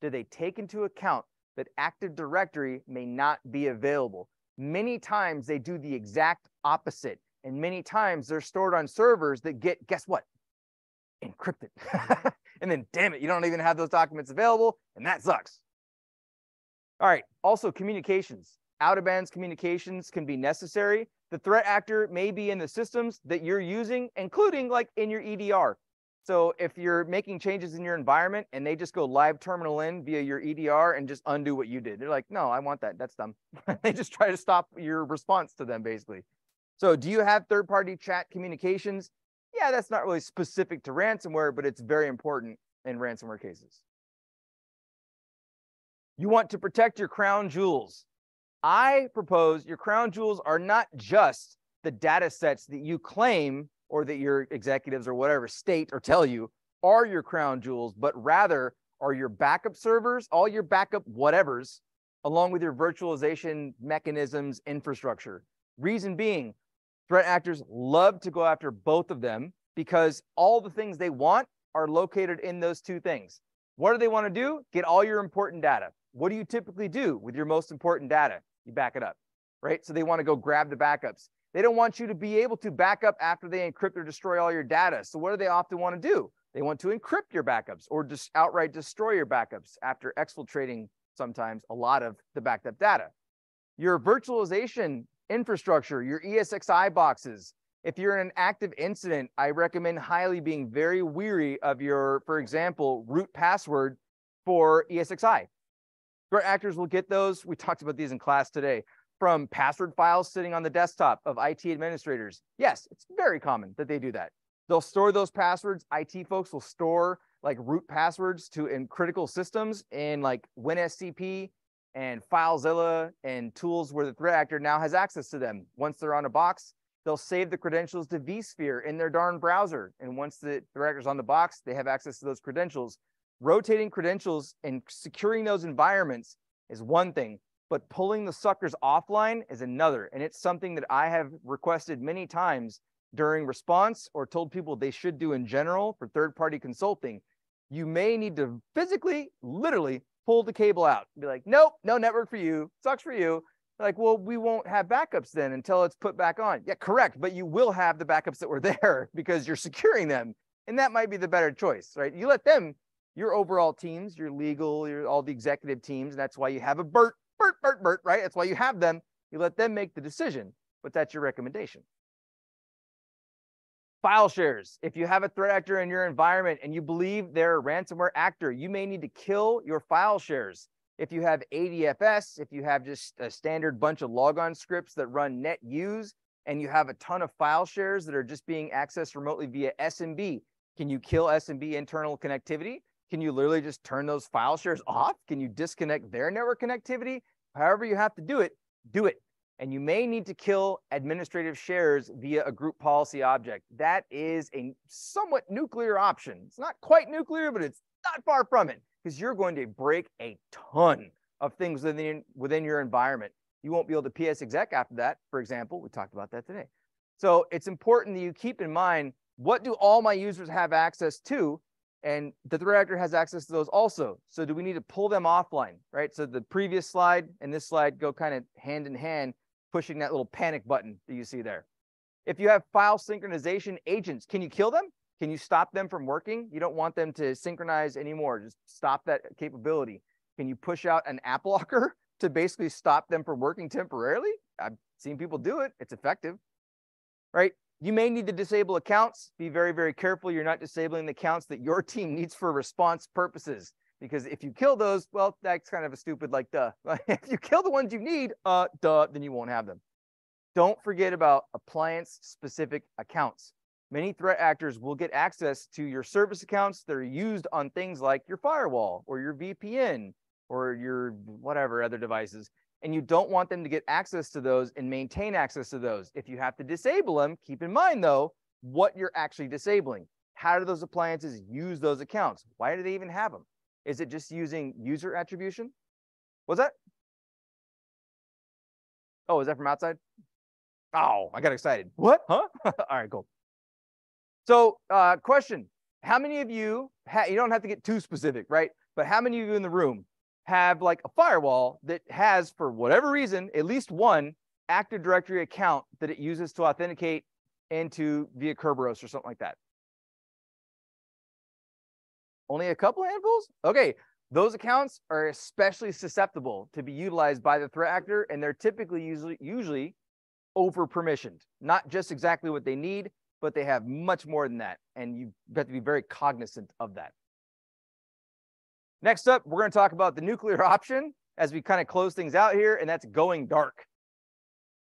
do they take into account that Active Directory may not be available? Many times they do the exact opposite. And many times they're stored on servers that get, guess what? Encrypted. and then, damn it, you don't even have those documents available. And that sucks. All right. Also, communications. Out of bands communications can be necessary the threat actor may be in the systems that you're using, including like in your EDR. So if you're making changes in your environment and they just go live terminal in via your EDR and just undo what you did, they're like, no, I want that. That's dumb. they just try to stop your response to them basically. So do you have third party chat communications? Yeah, that's not really specific to ransomware, but it's very important in ransomware cases. You want to protect your crown jewels. I propose your crown jewels are not just the data sets that you claim or that your executives or whatever state or tell you are your crown jewels, but rather are your backup servers, all your backup whatevers, along with your virtualization mechanisms infrastructure. Reason being, threat actors love to go after both of them because all the things they want are located in those two things. What do they want to do? Get all your important data. What do you typically do with your most important data? you back it up, right? So they want to go grab the backups. They don't want you to be able to back up after they encrypt or destroy all your data. So what do they often want to do? They want to encrypt your backups or just outright destroy your backups after exfiltrating sometimes a lot of the backed up data. Your virtualization infrastructure, your ESXi boxes. If you're in an active incident, I recommend highly being very weary of your, for example, root password for ESXi. Threat actors will get those. We talked about these in class today from password files sitting on the desktop of IT administrators. Yes, it's very common that they do that. They'll store those passwords. IT folks will store like root passwords to in critical systems in like WinSCP and FileZilla and tools where the threat actor now has access to them. Once they're on a box, they'll save the credentials to vSphere in their darn browser. And once the threat actor's on the box, they have access to those credentials rotating credentials and securing those environments is one thing, but pulling the suckers offline is another. And it's something that I have requested many times during response or told people they should do in general for third party consulting. You may need to physically, literally pull the cable out. Be like, nope, no network for you. Sucks for you. Like, well, we won't have backups then until it's put back on. Yeah, correct. But you will have the backups that were there because you're securing them. And that might be the better choice, right? You let them your overall teams, your legal, your all the executive teams, and that's why you have a BIRT, BIRT, BIRT, BIRT, right? That's why you have them. You let them make the decision, but that's your recommendation. File shares. If you have a threat actor in your environment and you believe they're a ransomware actor, you may need to kill your file shares. If you have ADFS, if you have just a standard bunch of logon scripts that run net use, and you have a ton of file shares that are just being accessed remotely via SMB, can you kill SMB internal connectivity? Can you literally just turn those file shares off? Can you disconnect their network connectivity? However you have to do it, do it. And you may need to kill administrative shares via a group policy object. That is a somewhat nuclear option. It's not quite nuclear, but it's not far from it because you're going to break a ton of things within, within your environment. You won't be able to PsExec after that, for example. We talked about that today. So it's important that you keep in mind what do all my users have access to and the threat actor has access to those also. So do we need to pull them offline, right? So the previous slide and this slide go kind of hand in hand, pushing that little panic button that you see there. If you have file synchronization agents, can you kill them? Can you stop them from working? You don't want them to synchronize anymore. Just stop that capability. Can you push out an AppLocker to basically stop them from working temporarily? I've seen people do it. It's effective, right? You may need to disable accounts. Be very, very careful. You're not disabling the accounts that your team needs for response purposes. Because if you kill those, well, that's kind of a stupid like duh. if you kill the ones you need, uh, duh, then you won't have them. Don't forget about appliance specific accounts. Many threat actors will get access to your service accounts that are used on things like your firewall or your VPN or your whatever other devices. And you don't want them to get access to those and maintain access to those. If you have to disable them, keep in mind though, what you're actually disabling. How do those appliances use those accounts? Why do they even have them? Is it just using user attribution? What's that? Oh, is that from outside? Oh, I got excited. What? Huh? All right, cool. So, uh, question: How many of you? You don't have to get too specific, right? But how many of you in the room have like a firewall that has, for whatever reason, at least one Active Directory account that it uses to authenticate into via Kerberos or something like that? Only a couple handfuls? Okay, those accounts are especially susceptible to be utilized by the threat actor, and they're typically usually usually over permissioned. Not just exactly what they need, but they have much more than that, and you have got to be very cognizant of that. Next up, we're going to talk about the nuclear option as we kind of close things out here, and that's going dark.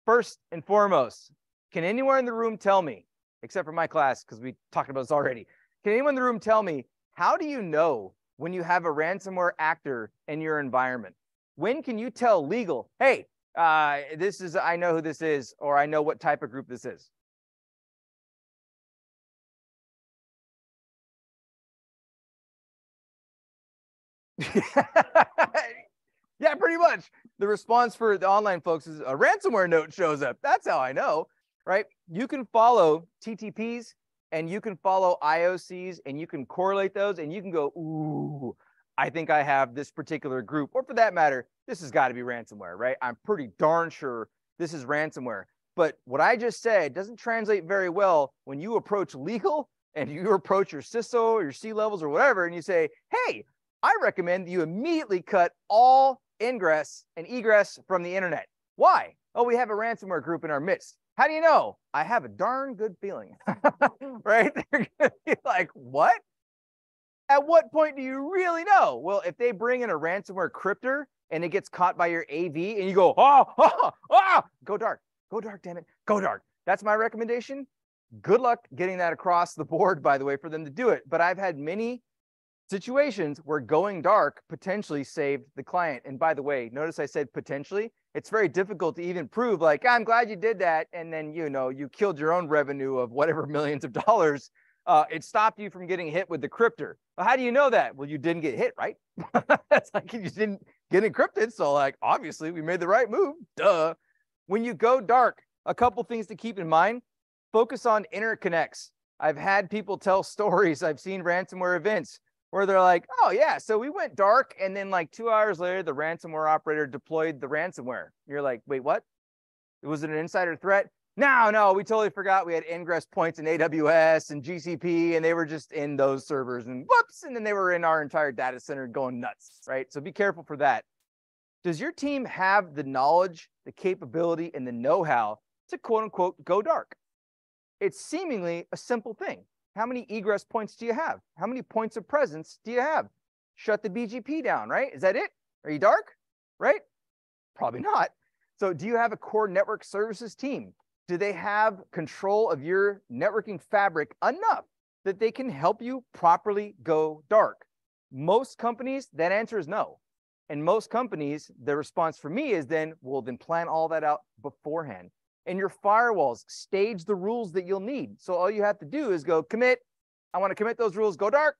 First and foremost, can anyone in the room tell me, except for my class, because we talked about this already, can anyone in the room tell me how do you know when you have a ransomware actor in your environment? When can you tell legal, hey, uh, this is, I know who this is, or I know what type of group this is? yeah, pretty much. The response for the online folks is a ransomware note shows up. That's how I know, right? You can follow TTPs and you can follow IOCs and you can correlate those and you can go, ooh, I think I have this particular group, or for that matter, this has got to be ransomware, right? I'm pretty darn sure this is ransomware. But what I just said doesn't translate very well when you approach legal and you approach your CISO or your C levels or whatever, and you say, hey, I recommend you immediately cut all ingress and egress from the internet. Why? Oh, we have a ransomware group in our midst. How do you know? I have a darn good feeling, right? They're gonna be like, what? At what point do you really know? Well, if they bring in a ransomware crypter and it gets caught by your AV and you go, oh, oh, oh, go dark, go dark, damn it, go dark. That's my recommendation. Good luck getting that across the board, by the way, for them to do it. But I've had many situations where going dark potentially saved the client. And by the way, notice I said potentially it's very difficult to even prove like i'm glad you did that. And then you know you killed your own revenue of whatever millions of dollars. Uh, it stopped you from getting hit with the crypter well, how do you know that? Well you didn't get hit right? That's like you didn't get encrypted. So like obviously we made the right move duh. When you go dark a couple things to keep in mind. Focus on interconnects. I've had people tell stories. I've seen ransomware events where they're like, oh yeah, so we went dark, and then like two hours later, the ransomware operator deployed the ransomware. You're like, wait, what? It was an insider threat? No, no, we totally forgot we had ingress points in AWS and GCP, and they were just in those servers, and whoops, and then they were in our entire data center going nuts, right? So be careful for that. Does your team have the knowledge, the capability, and the know-how to quote unquote go dark? It's seemingly a simple thing. How many egress points do you have? How many points of presence do you have? Shut the BGP down, right? Is that it? Are you dark? Right? Probably not. So, do you have a core network services team? Do they have control of your networking fabric enough that they can help you properly go dark? Most companies, that answer is no. And most companies, the response for me is then, well, then plan all that out beforehand and your firewalls stage the rules that you'll need. So all you have to do is go commit. I want to commit those rules, go dark.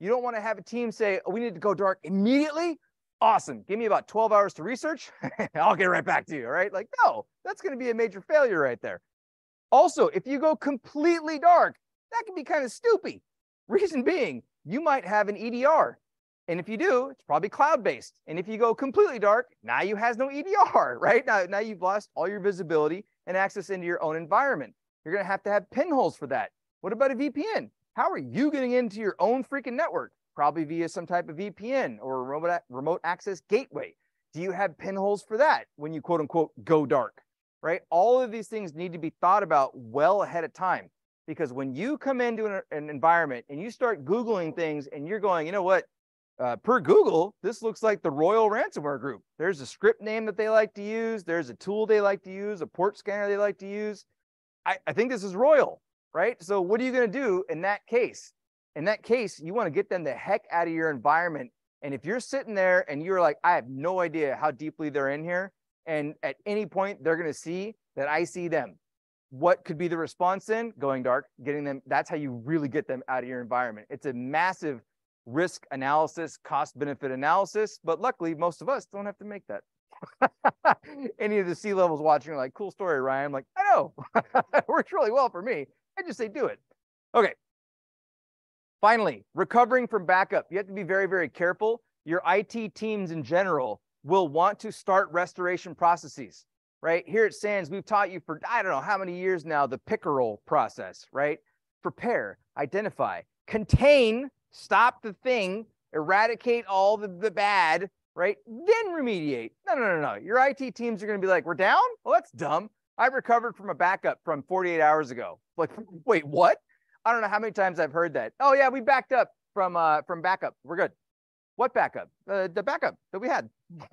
You don't want to have a team say, oh, we need to go dark immediately. Awesome. Give me about 12 hours to research. I'll get right back to you. All right. Like, no, that's going to be a major failure right there. Also, if you go completely dark, that can be kind of stupid. Reason being, you might have an EDR. And if you do, it's probably cloud based. And if you go completely dark, now you has no EDR, right? Now, now you've lost all your visibility and access into your own environment. You're going to have to have pinholes for that. What about a VPN? How are you getting into your own freaking network? Probably via some type of VPN or remote, remote access gateway. Do you have pinholes for that when you quote unquote go dark? Right? All of these things need to be thought about well ahead of time because when you come into an, an environment and you start Googling things and you're going, you know what? Uh, per Google, this looks like the Royal Ransomware Group. There's a script name that they like to use. There's a tool they like to use, a port scanner they like to use. I, I think this is Royal, right? So what are you going to do in that case? In that case, you want to get them the heck out of your environment. And if you're sitting there and you're like, I have no idea how deeply they're in here, and at any point they're going to see that I see them, what could be the response then? Going dark, getting them. That's how you really get them out of your environment. It's a massive risk analysis, cost benefit analysis. But luckily, most of us don't have to make that. Any of the C levels watching are like, cool story, Ryan. I'm like, I know. it works really well for me. I just say do it. Okay. Finally, recovering from backup. You have to be very, very careful. Your IT teams in general will want to start restoration processes, right? Here at SANS, we've taught you for, I don't know how many years now, the PICERL process, right? Prepare, identify, contain, stop the thing, eradicate all the, the bad, right? Then remediate. No, no, no, no. Your IT teams are going to be like, we're down? Well, that's dumb. I recovered from a backup from 48 hours ago. Like, wait, what? I don't know how many times I've heard that. Oh yeah, we backed up from uh from backup. We're good. What backup? Uh, the backup that we had.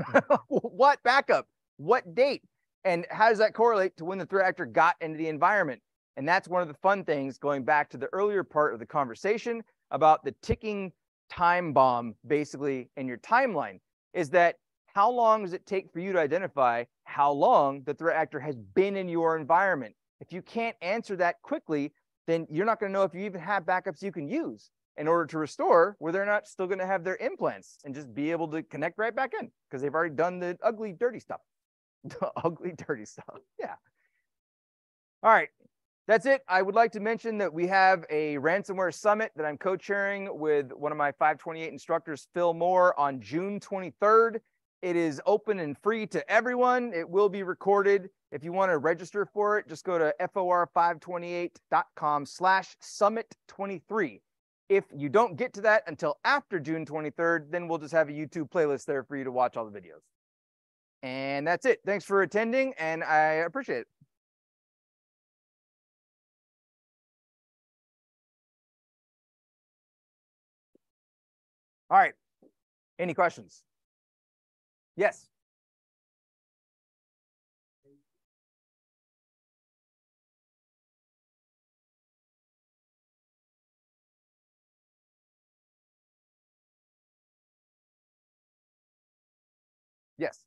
what backup? What date? And how does that correlate to when the threat actor got into the environment? And that's one of the fun things going back to the earlier part of the conversation about the ticking time bomb, basically, in your timeline, is that how long does it take for you to identify how long the threat actor has been in your environment? If you can't answer that quickly, then you're not going to know if you even have backups you can use in order to restore where they're not still going to have their implants and just be able to connect right back in because they've already done the ugly, dirty stuff. The ugly, dirty stuff. Yeah. All right. That's it. I would like to mention that we have a ransomware summit that I'm co chairing with one of my 528 instructors, Phill Moore, on June 23rd. It is open and free to everyone. It will be recorded. If you want to register for it, just go to for528.com slash summit 23. If you don't get to that until after June 23rd, then we'll just have a YouTube playlist there for you to watch all the videos. And that's it. Thanks for attending, and I appreciate it. All right. Any questions? Yes. Yes.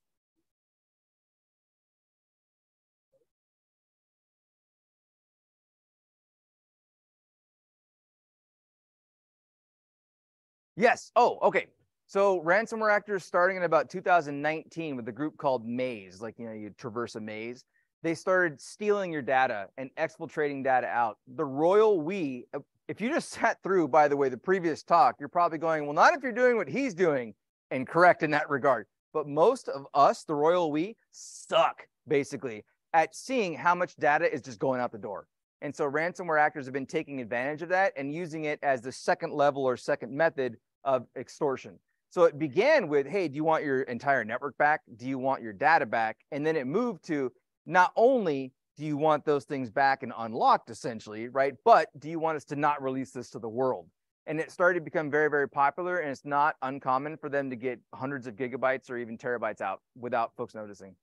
Yes. Oh, okay. So ransomware actors starting in about 2019 with a group called Maze, like you know, you traverse a maze. They started stealing your data and exfiltrating data out. The royal we, uh, if you just sat through, by the way, the previous talk, you're probably going, well, not if you're doing what he's doing, and correct in that regard. But most of us, the royal we, suck basically at seeing how much data is just going out the door. And so ransomware actors have been taking advantage of that and using it as the second level or second method of extortion. So it began with, hey, do you want your entire network back? Do you want your data back? And then it moved to not only do you want those things back and unlocked essentially, right? But do you want us to not release this to the world? and it started to become very very popular and it's not uncommon for them to get hundreds of gigabytes or even terabytes out without folks noticing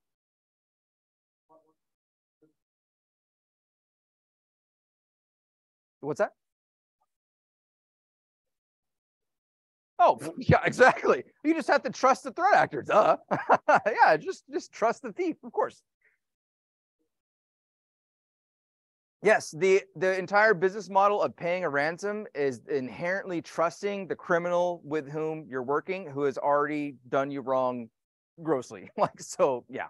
what's that oh yeah exactly you just have to trust the threat actor duh yeah just just trust the thief of course Yes, the the entire business model of paying a ransom is inherently trusting the criminal with whom you're working who has already done you wrong grossly. Like so, yeah.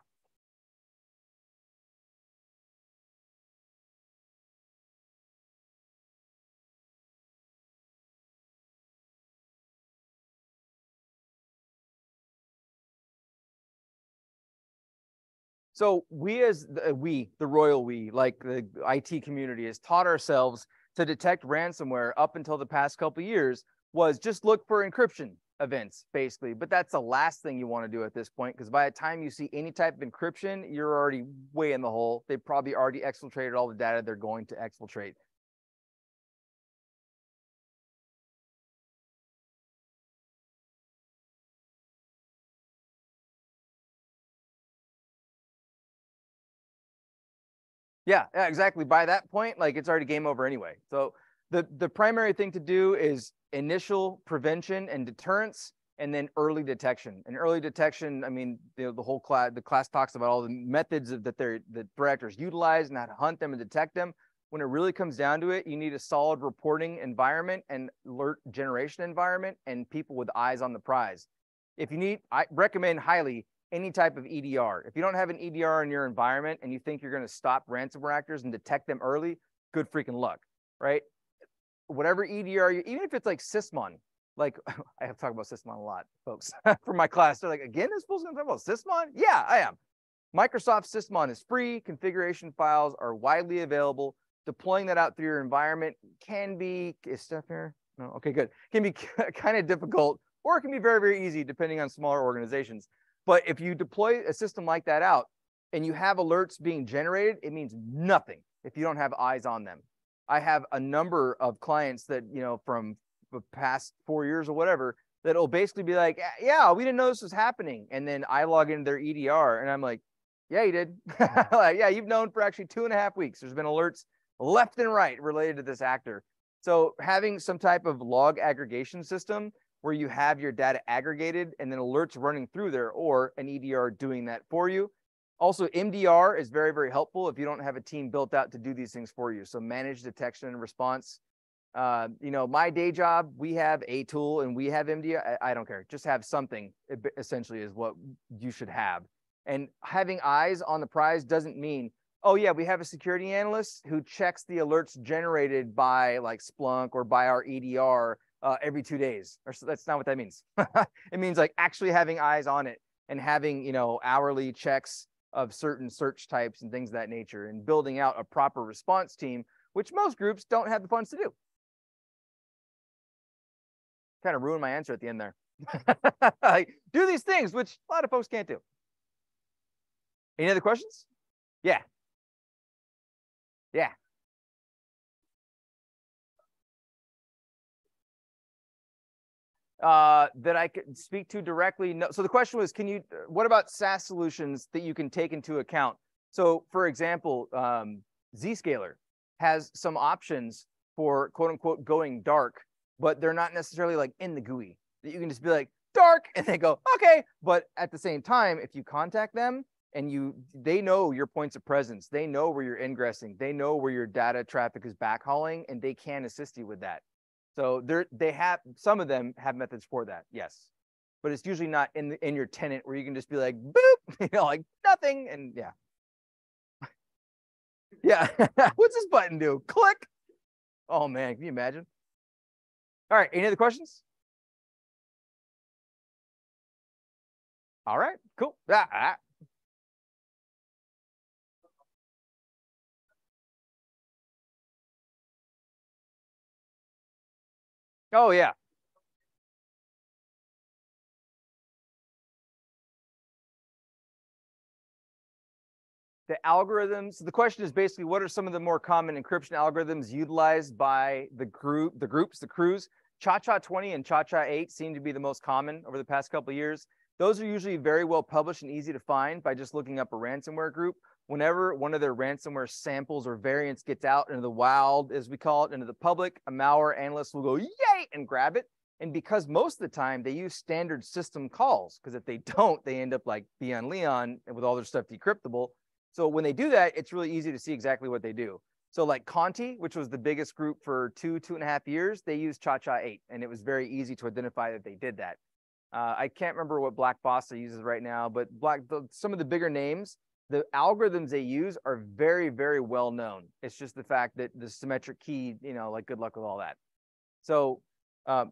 So we as the, uh, we, the royal we, like the IT community has taught ourselves to detect ransomware up until the past couple years was just look for encryption events basically. But that's the last thing you want to do at this point because by the time you see any type of encryption, you're already way in the hole. They probably already exfiltrated all the data they're going to exfiltrate. Yeah, yeah, exactly. By that point, like it's already game over anyway. So the the primary thing to do is initial prevention and deterrence and then early detection. And early detection, I mean, you know, the whole class, the class talks about all the methods of, that they're, the threat actors utilize and how to hunt them and detect them. When it really comes down to it, you need a solid reporting environment and alert generation environment and people with eyes on the prize. If you need, I recommend highly any type of EDR. If you don't have an EDR in your environment and you think you're going to stop ransomware actors and detect them early, good freaking luck, right? Whatever EDR, you, even if it's like Sysmon, like I have talked about Sysmon a lot, folks, for my class. They're like, again, this fool's gonna talk about Sysmon? Yeah, I am. Microsoft Sysmon is free. Configuration files are widely available. Deploying that out through your environment can be, is Steph here? No, okay, good. Can be kind of difficult or it can be very, very easy depending on smaller organizations. But if you deploy a system like that out and you have alerts being generated, it means nothing if you don't have eyes on them. I have a number of clients that, you know, from the past four years or whatever, that'll basically be like, yeah, we didn't know this was happening. And then I log into their EDR and I'm like, yeah, you did. like, yeah, you've known for actually two and a half weeks. There's been alerts left and right related to this actor. So having some type of log aggregation system where you have your data aggregated and then alerts running through there or an EDR doing that for you. Also, MDR is very, very helpful if you don't have a team built out to do these things for you. So manage detection and response. Uh, you know, my day job, we have a tool and we have MDR. I, I don't care. Just have something essentially is what you should have. And having eyes on the prize doesn't mean, oh yeah, we have a security analyst who checks the alerts generated by like Splunk or by our EDR uh, every two days. Or so that's not what that means. it means like actually having eyes on it and having, you know, hourly checks of certain search types and things of that nature and building out a proper response team, which most groups don't have the funds to do. Kind of ruined my answer at the end there. do these things, which a lot of folks can't do. Any other questions? Yeah. Yeah. Uh, that I could speak to directly? No. So the question was, can you? What about SaaS solutions that you can take into account? So, for example, um, Zscaler has some options for quote unquote going dark, but they're not necessarily like in the GUI. That you can just be like dark, and they go okay. But at the same time, if you contact them and you, they know your points of presence, they know where you're ingressing, they know where your data traffic is backhauling, and they can assist you with that. So there, they have some of them have methods for that, yes, but it's usually not in the, in your tenant where you can just be like boop, you know, like nothing, and yeah, yeah. What's this button do? Click. Oh man, can you imagine? All right, any other questions? All right, cool. Ah, ah. Oh yeah. The algorithms, the question is basically what are some of the more common encryption algorithms utilized by the group, the groups, the crews? ChaCha 20 and ChaCha 8 seem to be the most common over the past couple of years. Those are usually very well published and easy to find by just looking up a ransomware group whenever one of their ransomware samples or variants gets out into the wild, as we call it, into the public, a malware analyst will go, yay, and grab it. And because most of the time they use standard system calls, because if they don't, they end up like BianLian with all their stuff decryptable. So when they do that, it's really easy to see exactly what they do. So like Conti, which was the biggest group for two, two and a half years, they used ChaCha 8, and it was very easy to identify that they did that. Uh, I can't remember what Black Basta uses right now, but Black the, some of the bigger names, the algorithms they use are very, very well known. It's just the fact that the symmetric key, you know, like good luck with all that. So, um,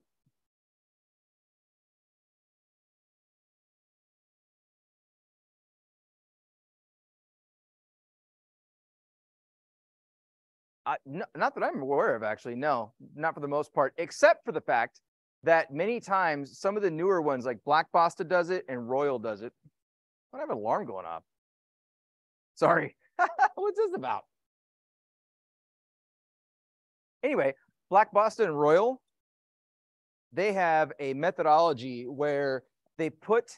I, no, not that I'm aware of, actually. No, not for the most part, except for the fact that many times some of the newer ones, like Black Basta does it and Royal does it. I don't have an alarm going off. Sorry. What's this about? Anyway, Black Basta and Royal, they have a methodology where they put,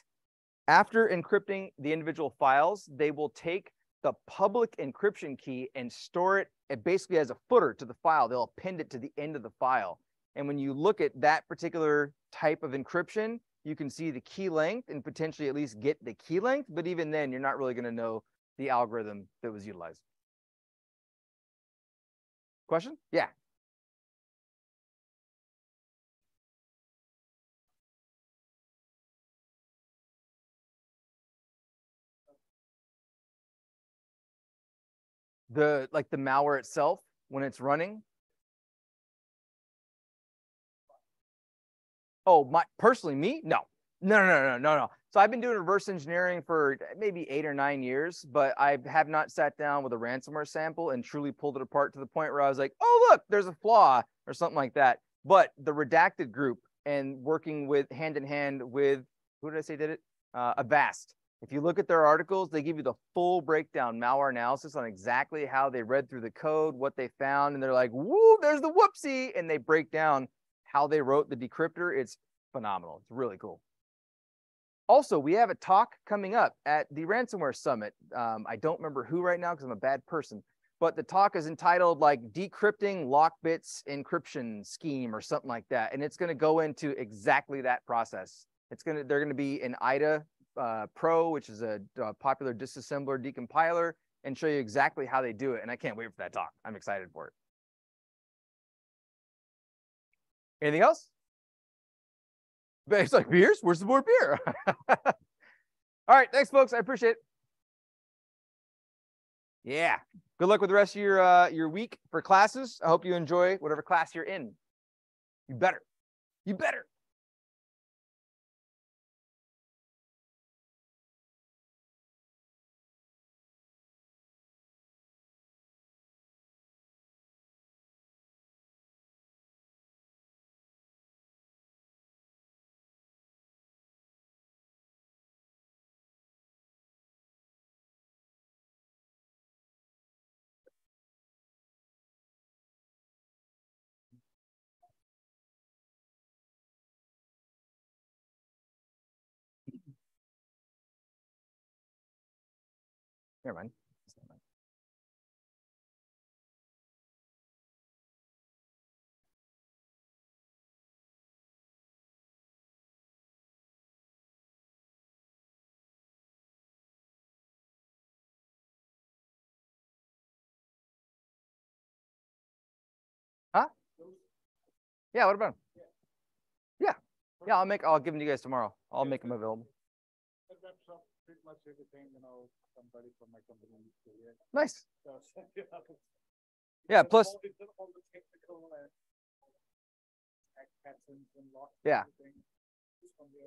after encrypting the individual files, they will take the public encryption key and store it, it basically as a footer to the file. They'll append it to the end of the file. And when you look at that particular type of encryption, you can see the key length and potentially at least get the key length. But even then, you're not really going to know the algorithm that was utilized. Question? Yeah. The like the malware itself when it's running. Oh, my personally me? No. No, no, no, no, no. No. So I've been doing reverse engineering for maybe eight or nine years, but I have not sat down with a ransomware sample and truly pulled it apart to the point where I was like, oh, look, there's a flaw or something like that. But the redacted group and working with hand in hand with who did I say did it? Uh, Avast. If you look at their articles, they give you the full breakdown malware analysis on exactly how they read through the code, what they found, and they're like, woo, there's the whoopsie. And they break down how they wrote the decryptor. It's phenomenal. It's really cool. Also, we have a talk coming up at the Ransomware Summit. Um, I don't remember who right now because I'm a bad person, but the talk is entitled like Decrypting LockBit's Encryption Scheme or something like that. And it's going to go into exactly that process. It's going to, they're going to be in IDA uh, Pro, which is a, a popular disassembler decompiler, and show you exactly how they do it. And I can't wait for that talk. I'm excited for it. Anything else? It's like beers. Where's the more beer? All right, thanks, folks. I appreciate it. Yeah. Good luck with the rest of your uh, your week for classes. I hope you enjoy whatever class you're in. You better. You better. Never mind. Huh? Yeah, what about him? Yeah. Yeah, I'll make I'll give them to you guys tomorrow. I'll make them available. pretty much everything, you know, somebody from my company. Nice. Yeah, plus. Yeah.